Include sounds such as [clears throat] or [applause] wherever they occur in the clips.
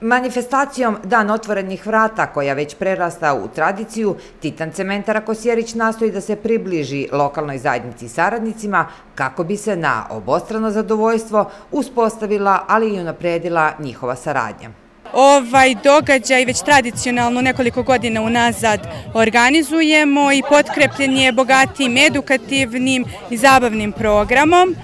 Manifestacijom Dan otvorenih vrata, koja već prerasta u tradiciju, Titan Cementara Kosjerić nastoji da se približi lokalnoj zajednici i saradnicima kako bi se na obostrano zadovoljstvo uspostavila, ali i unapredila njihova saradnja. Ovaj događaj već tradicionalno nekoliko godina unazad organizujemo i potkrepljen je bogatim edukativnim i zabavnim programom.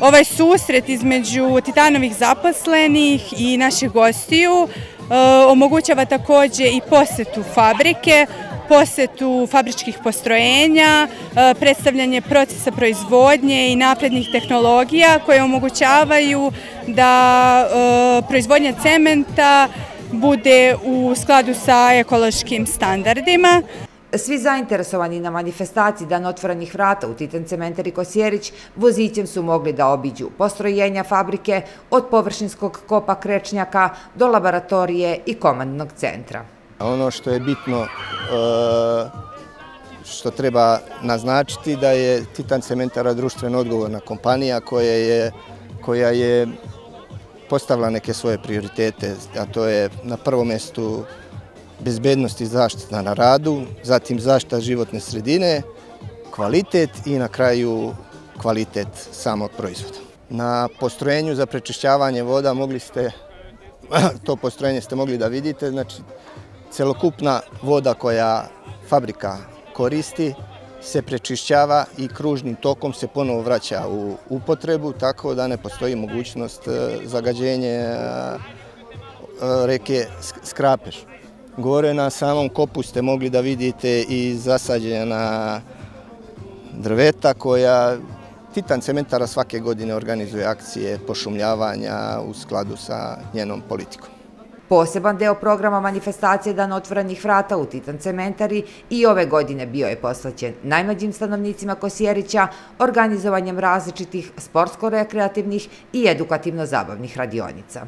Ovaj susret između Titanovih zaposlenih i naših gostiju e, omogućava također i posetu fabrike, posetu fabričkih postrojenja, e, predstavljanje procesa proizvodnje i naprednih tehnologija koje omogućavaju da e, proizvodnja cementa bude u skladu sa ekološkim standardima. Svi zainteresovani na manifestaciji Dan otvorenih vrata u Titan Cementari Kosjerić vozićem su mogli da obiđu postrojenja fabrike od površinskog kopa krečnjaka do laboratorije i komandnog centra. Ono što je bitno, e, što treba naznačiti, da je Titan Cementara društveno odgovorna kompanija koja je postavila neke svoje prioritete, a to je na prvom mjestu bezbednost i zaštita na radu, zatim zaštita životne sredine, kvalitet i na kraju kvalitet samog proizvoda. Na postrojenju za prečišćavanje voda mogli ste, [clears throat] to postrojenje ste mogli da vidite, znači celokupna voda koja fabrika koristi se prečišćava i kružnim tokom se ponovo vraća u upotrebu, tako da ne postoji mogućnost e, zagađenje e, e, reke Skrapeš. Gore na samom kopu ste mogli da vidite i zasađena drveta koja Titan cementara svake godine organizuje akcije pošumljavanja u skladu sa njenom politikom. Poseban deo programa manifestacije Dan otvorenih vrata u Titan cementari i ove godine bio je poslaćen najmlađim stanovnicima Kosjerića organizovanjem različitih sportsko-rekreativnih i edukativno-zabavnih radionica.